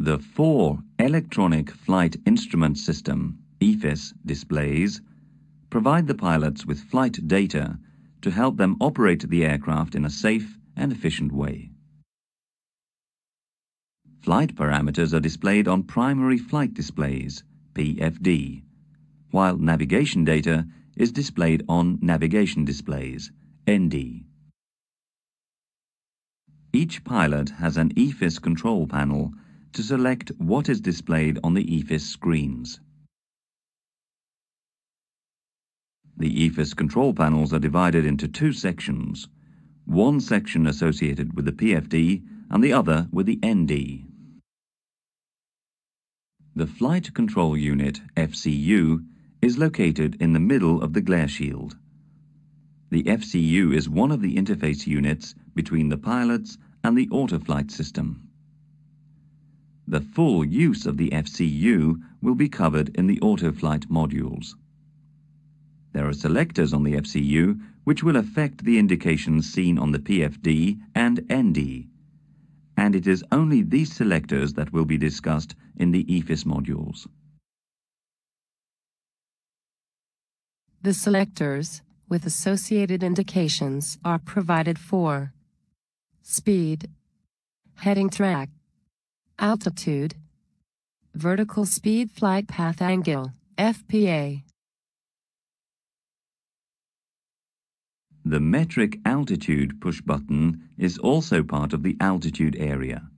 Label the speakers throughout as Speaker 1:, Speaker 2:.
Speaker 1: The four Electronic Flight Instrument System EFIS displays provide the pilots with flight data to help them operate the aircraft in a safe and efficient way. Flight parameters are displayed on primary flight displays, PFD, while navigation data is displayed on navigation displays, ND. Each pilot has an EFIS control panel to select what is displayed on the EFIS screens. The EFIS control panels are divided into two sections, one section associated with the PFD and the other with the ND. The Flight Control Unit, FCU, is located in the middle of the glare shield. The FCU is one of the interface units between the pilots and the autoflight system. The full use of the FCU will be covered in the autoflight modules. There are selectors on the FCU which will affect the indications seen on the PFD and ND, and it is only these selectors that will be discussed in the EFIS modules.
Speaker 2: The selectors, with associated indications, are provided for speed, heading track, altitude, vertical speed flight path angle, FPA.
Speaker 1: The metric altitude push button is also part of the altitude area.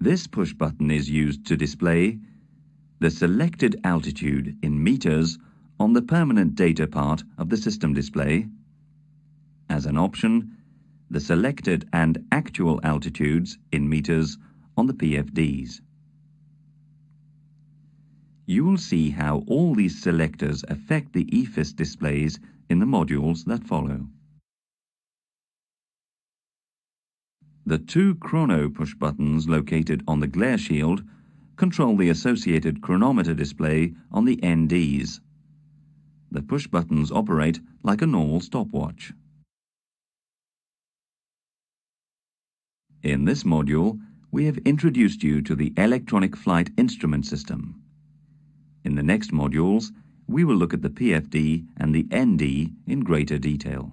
Speaker 1: This push button is used to display the selected altitude in meters on the permanent data part of the system display. As an option, the selected and actual altitudes in meters on the PFDs. You will see how all these selectors affect the EFIS displays in the modules that follow. The two chrono push buttons located on the glare shield control the associated chronometer display on the NDs. The push buttons operate like a normal stopwatch. In this module, we have introduced you to the Electronic Flight Instrument System. In the next modules, we will look at the PFD and the ND in greater detail.